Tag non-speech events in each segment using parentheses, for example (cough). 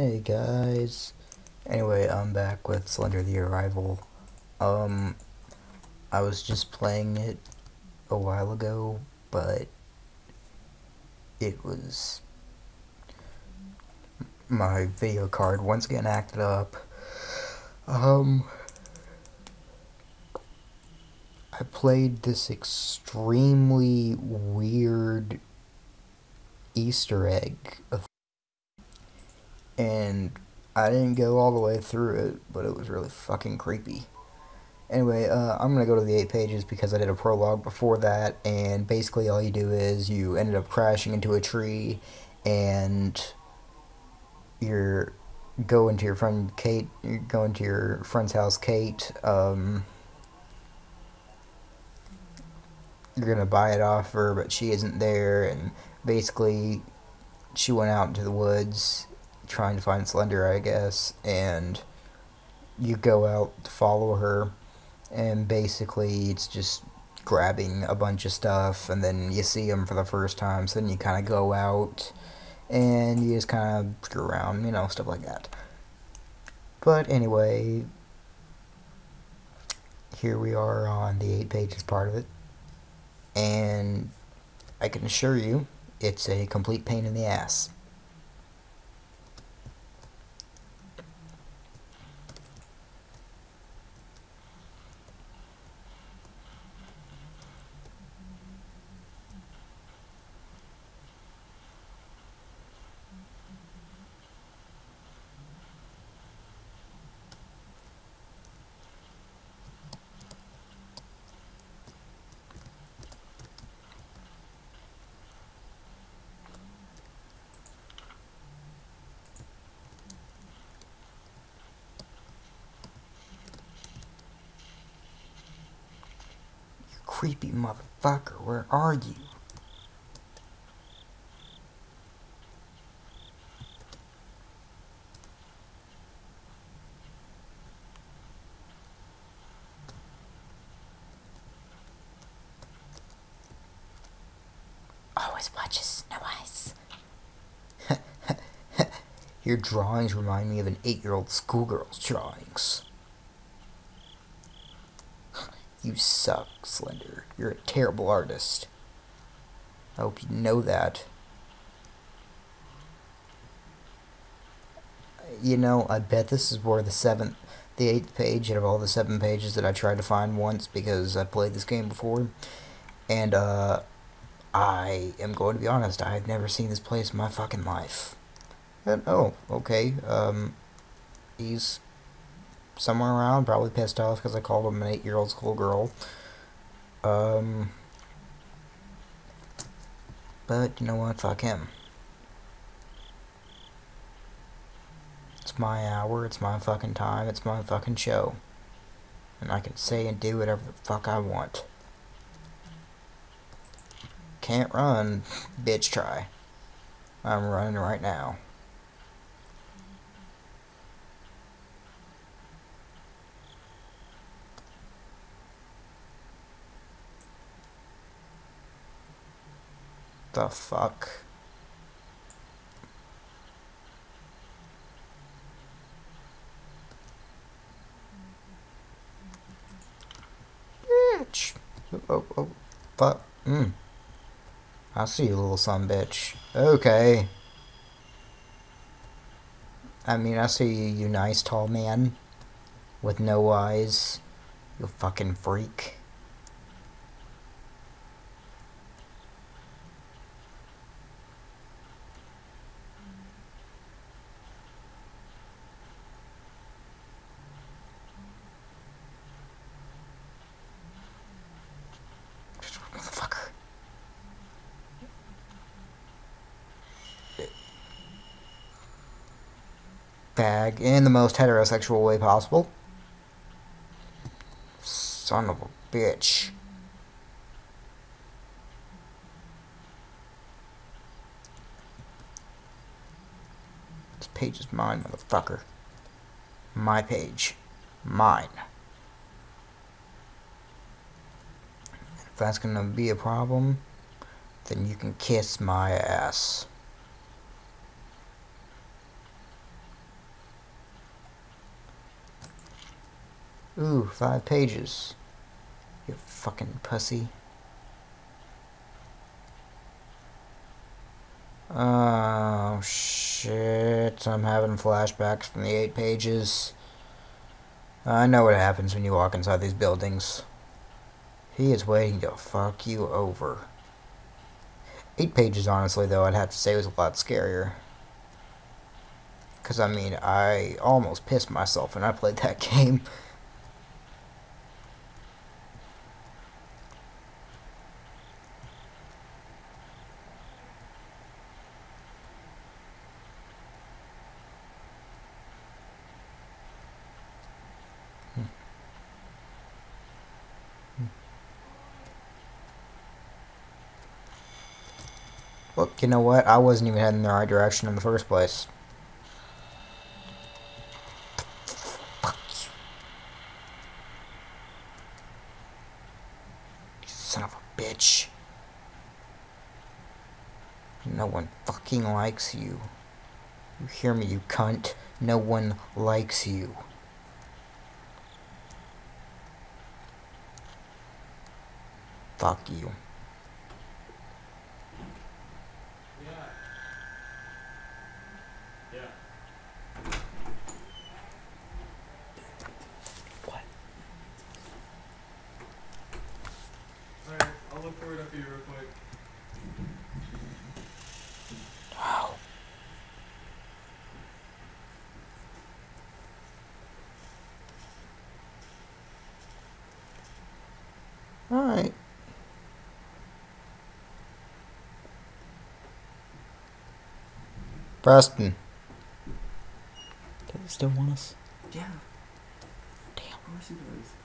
Hey guys. Anyway, I'm back with Slender the Arrival. Um, I was just playing it a while ago, but it was my video card once again acted up. Um, I played this extremely weird Easter egg and I didn't go all the way through it, but it was really fucking creepy. Anyway, uh, I'm gonna go to the eight pages because I did a prologue before that, and basically all you do is you ended up crashing into a tree, and you're going to your friend Kate, you're going to your friend's house, Kate. Um, you're gonna buy it off her, but she isn't there, and basically she went out into the woods trying to find Slender, I guess, and you go out to follow her, and basically it's just grabbing a bunch of stuff, and then you see them for the first time, so then you kind of go out, and you just kind of screw around, you know, stuff like that. But anyway, here we are on the eight pages part of it, and I can assure you, it's a complete pain in the ass. Creepy motherfucker, where are you? Always watches Eyes. (laughs) Your drawings remind me of an eight-year-old schoolgirl's drawings. You suck, Slender. You're a terrible artist. I hope you know that. You know, I bet this is where the seventh, the eighth page out of all the seven pages that I tried to find once because I played this game before. And, uh, I am going to be honest, I've never seen this place in my fucking life. And, oh, okay, um, he's somewhere around, probably pissed off because I called him an eight-year-old schoolgirl. Um, but you know what? Fuck him. It's my hour, it's my fucking time, it's my fucking show. And I can say and do whatever the fuck I want. Can't run, bitch try. I'm running right now. The fuck? Bitch. Oh, oh, fuck. Mm. I see you, little son bitch. Okay. I mean, I see you, you nice tall man. With no eyes. You fucking freak. Bag in the most heterosexual way possible. Son of a bitch. This page is mine, motherfucker. My page. Mine. If that's gonna be a problem, then you can kiss my ass. Ooh, five pages. You fucking pussy. Oh, shit. I'm having flashbacks from the eight pages. I know what happens when you walk inside these buildings. He is waiting to fuck you over. Eight pages, honestly, though, I'd have to say was a lot scarier. Because, I mean, I almost pissed myself when I played that (laughs) game. You know what? I wasn't even heading in the right direction in the first place. Son of a bitch. No one fucking likes you. You hear me, you cunt? No one likes you. Fuck you. Alright. Preston. Do they still want us? Yeah. Damn. Of course he does.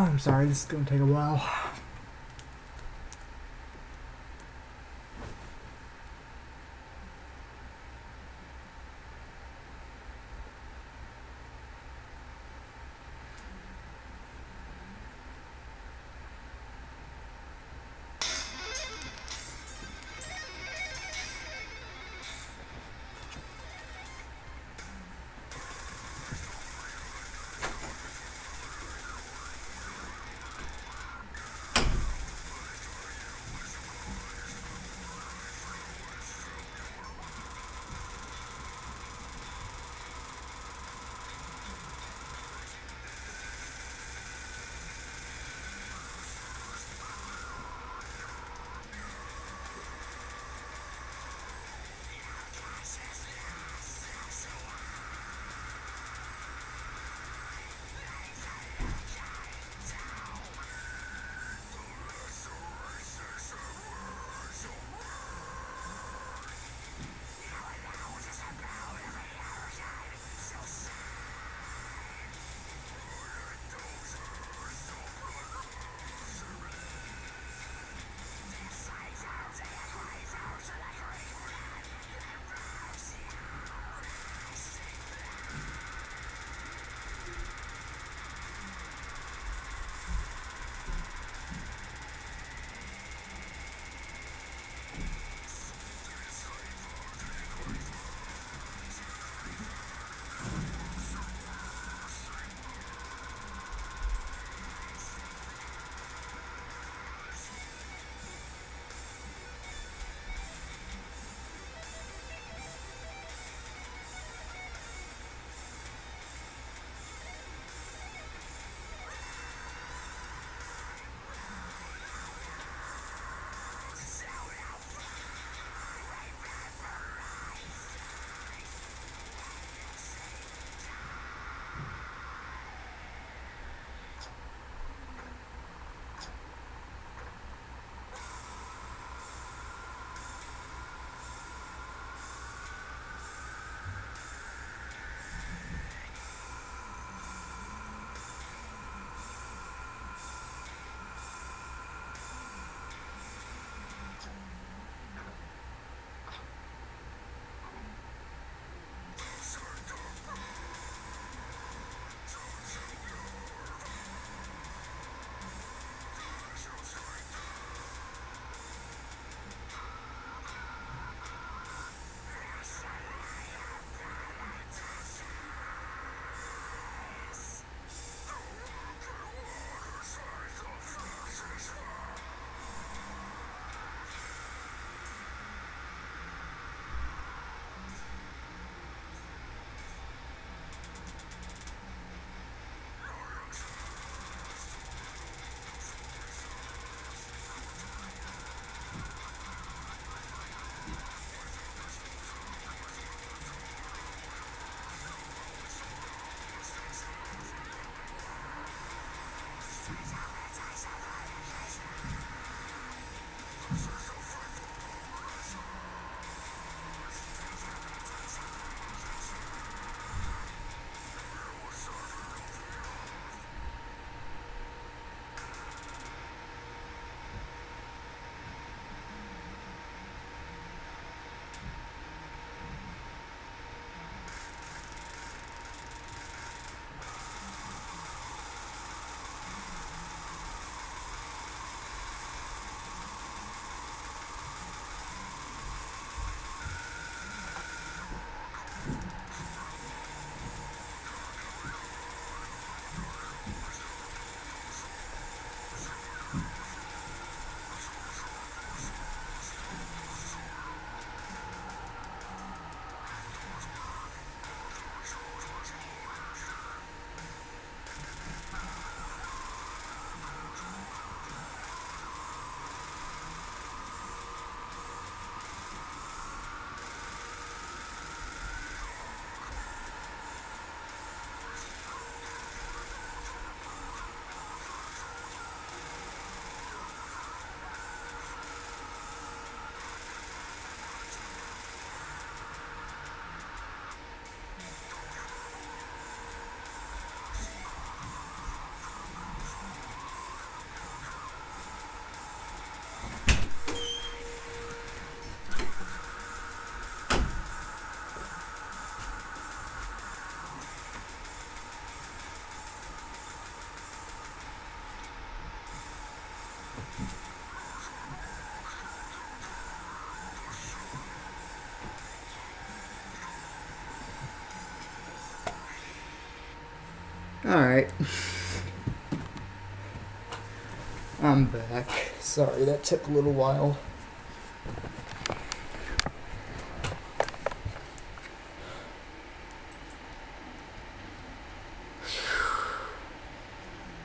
Oh, I'm sorry, this is gonna take a while. Alright. I'm back. Sorry, that took a little while.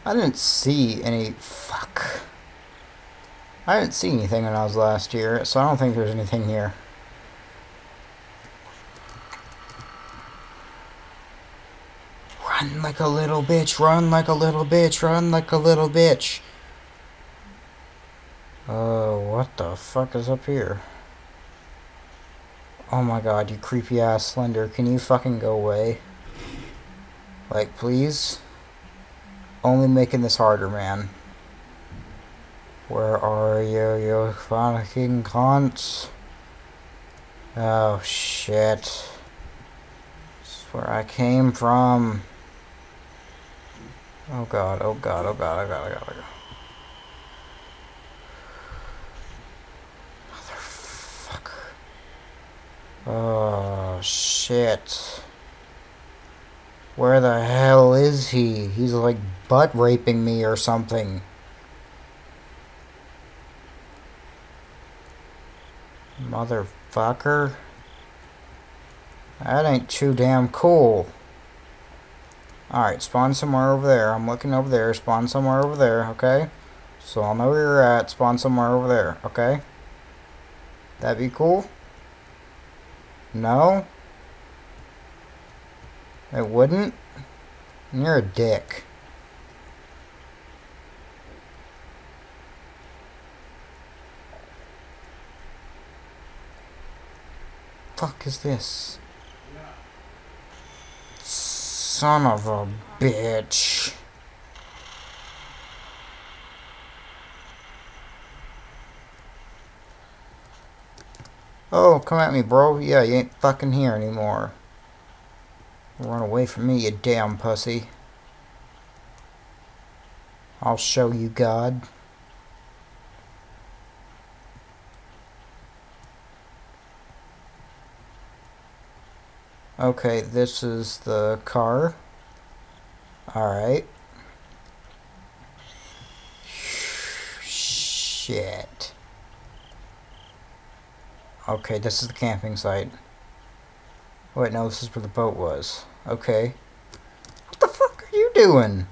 I didn't see any... Fuck. I didn't see anything when I was last here, so I don't think there's anything here. Run like a little bitch, run like a little bitch, run like a little bitch. Oh, uh, what the fuck is up here? Oh my god, you creepy ass Slender, can you fucking go away? Like, please? Only making this harder, man. Where are you, you fucking cunts? Oh, shit. This is where I came from. Oh god, oh god, oh god, oh god, oh god, oh god. Motherfucker. Oh, shit. Where the hell is he? He's like butt raping me or something. Motherfucker. That ain't too damn cool. Alright, spawn somewhere over there. I'm looking over there. Spawn somewhere over there, okay? So I'll know where you're at. Spawn somewhere over there, okay? That'd be cool? No? It wouldn't? You're a dick. Fuck is this? Son of a bitch. Oh, come at me, bro. Yeah, you ain't fucking here anymore. Run away from me, you damn pussy. I'll show you God. Okay, this is the car. Alright. Shit. Okay, this is the camping site. Wait, no, this is where the boat was. Okay. What the fuck are you doing?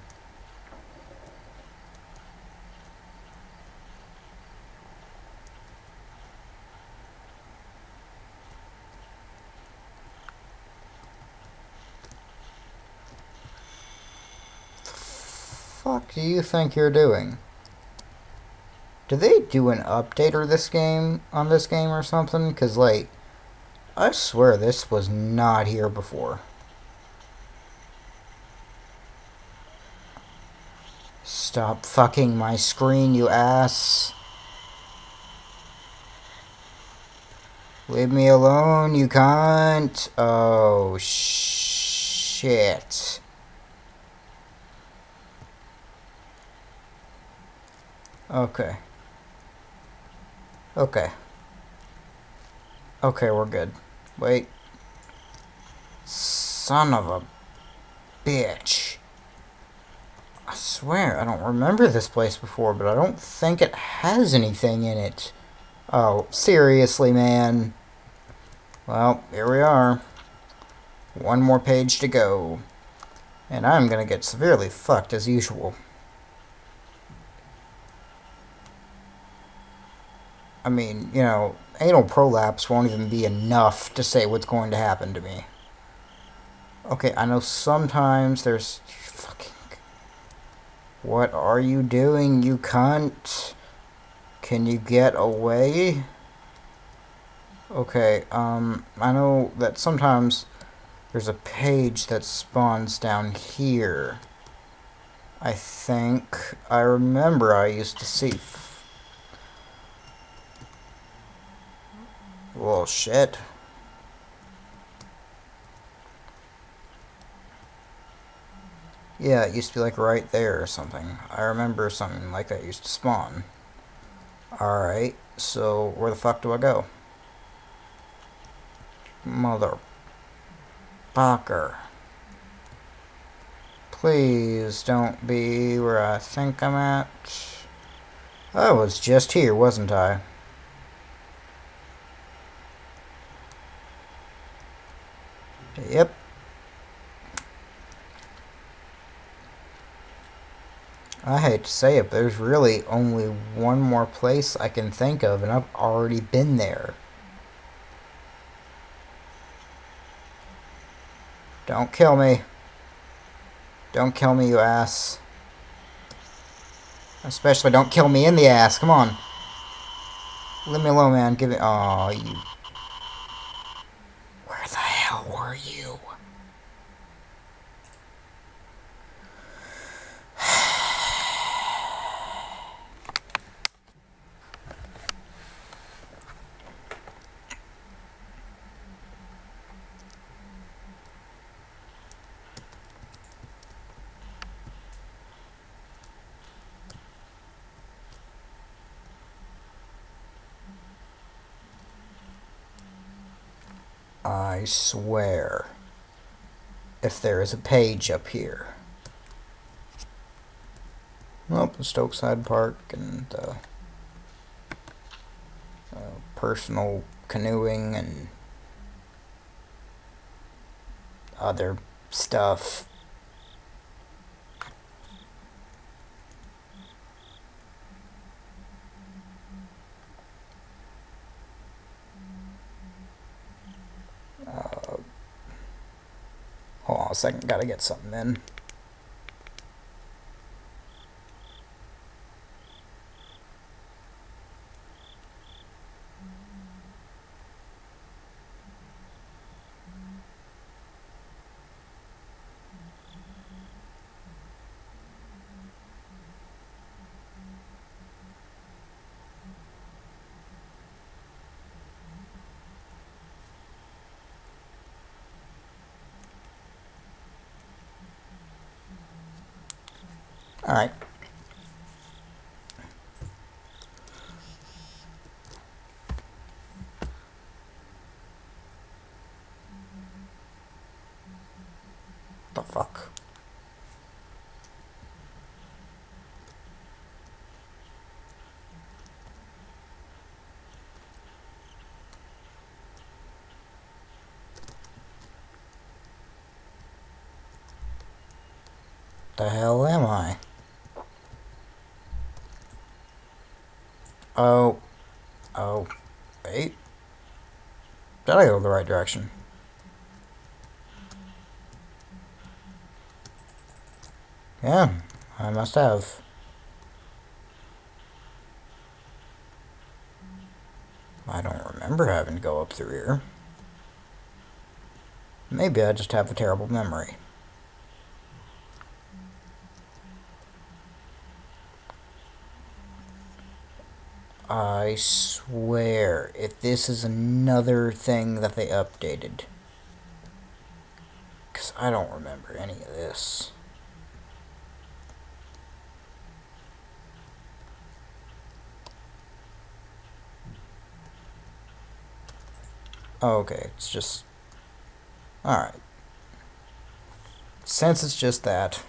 fuck do you think you're doing? Do they do an update or this game on this game or something? Because, like, I swear this was not here before. Stop fucking my screen, you ass. Leave me alone, you cunt. Oh, shit. Okay. Okay. Okay, we're good. Wait. Son of a bitch. I swear, I don't remember this place before, but I don't think it has anything in it. Oh, seriously, man. Well, here we are. One more page to go. And I'm gonna get severely fucked as usual. I mean, you know, anal prolapse won't even be enough to say what's going to happen to me. Okay, I know sometimes there's fucking. What are you doing, you cunt? Can you get away? Okay, um, I know that sometimes there's a page that spawns down here. I think. I remember I used to see. Well, shit. Yeah, it used to be like right there or something. I remember something like that used to spawn. Alright, so where the fuck do I go? Mother... Fucker. Please don't be where I think I'm at. I was just here, wasn't I? Yep. I hate to say it, but there's really only one more place I can think of, and I've already been there. Don't kill me. Don't kill me, you ass. Especially don't kill me in the ass. Come on. Leave me alone, man. Give it. Oh, you. Where the hell were you? I swear, if there is a page up here. Well, Stokeside Park and uh, uh, personal canoeing and other stuff. Second, gotta get something in. Alright. The fuck? The hell am I? Oh. Oh. Wait. Did I go the right direction? Yeah, I must have. I don't remember having to go up through here. Maybe I just have a terrible memory. I swear, if this is another thing that they updated. Because I don't remember any of this. Oh, okay, it's just... Alright. Since it's just that...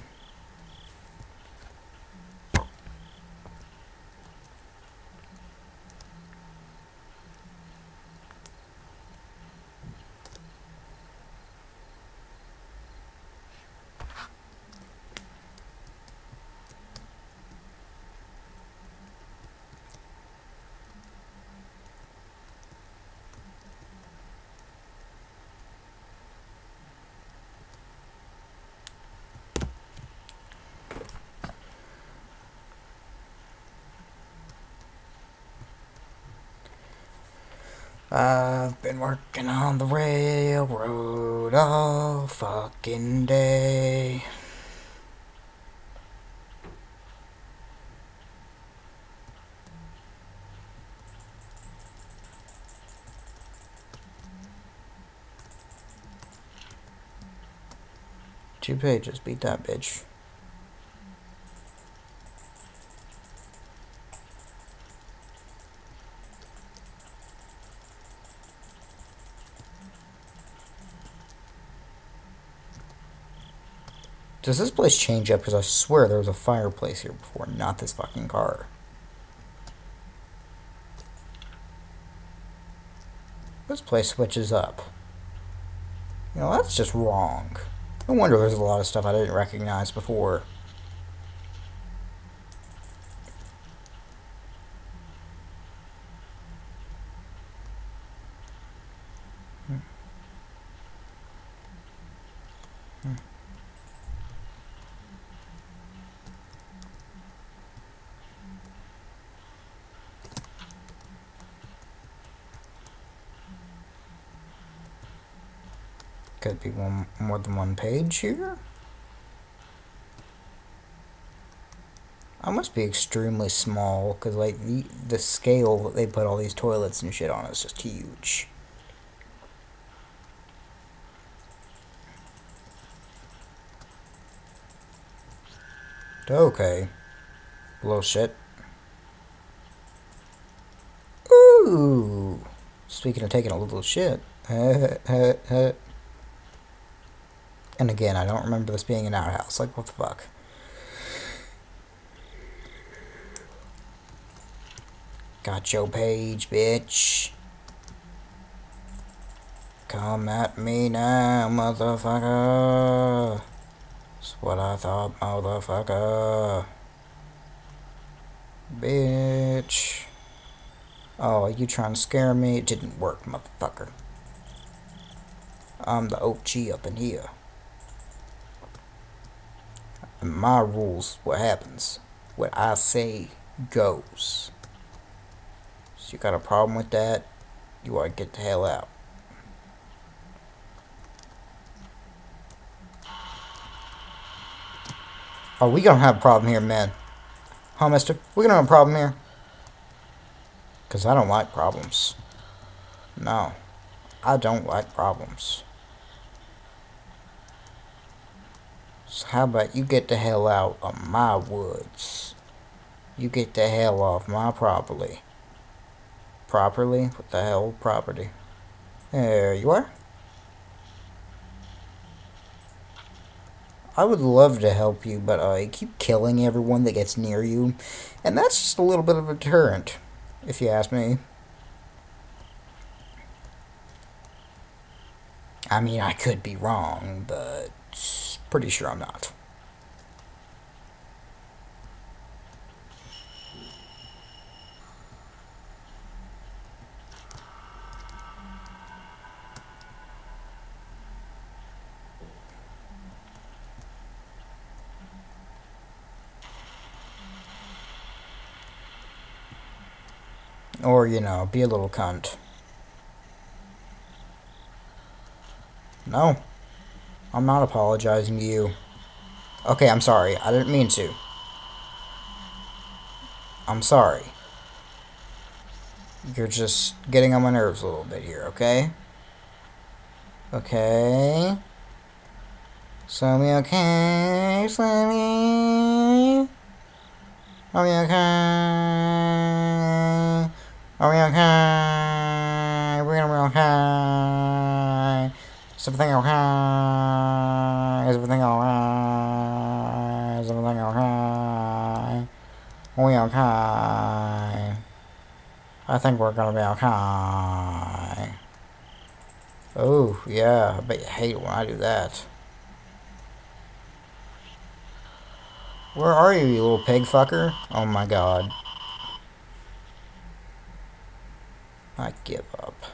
I've been working on the railroad all fucking day. Two pages, beat that bitch. Does this place change up? Because I swear there was a fireplace here before, not this fucking car. This place switches up. You know, that's just wrong. No wonder there's a lot of stuff I didn't recognize before. Could be one more than one page here. I must be extremely small because like the the scale that they put all these toilets and shit on is just huge. Okay. Little shit. Ooh. Speaking of taking a little shit. (laughs) And again, I don't remember this being an outhouse. Like, what the fuck? Got your page, bitch. Come at me now, motherfucker. That's what I thought, motherfucker. Bitch. Oh, you trying to scare me? It didn't work, motherfucker. I'm the OG up in here my rules, what happens. What I say goes. So you got a problem with that, you ought to get the hell out. Oh, we gonna have a problem here, man. Huh, mister? We gonna have a problem here? Because I don't like problems. No. I don't like problems. So how about you get the hell out of my woods? You get the hell off my property. Properly? What the hell? Property. There you are. I would love to help you, but I keep killing everyone that gets near you. And that's just a little bit of a deterrent, if you ask me. I mean, I could be wrong, but Pretty sure I'm not. Or, you know, be a little cunt. No. I'm not apologizing to you. Okay, I'm sorry. I didn't mean to. I'm sorry. You're just getting on my nerves a little bit here, okay? Okay. Slowly, okay. Slowly. Are we okay? Are we okay? We're gonna be okay. Is everything okay? Is everything alright? Is everything okay? Are we okay? I think we're gonna be okay. Oh, yeah, I bet you hate it when I do that. Where are you, you little pig fucker? Oh my god. I give up.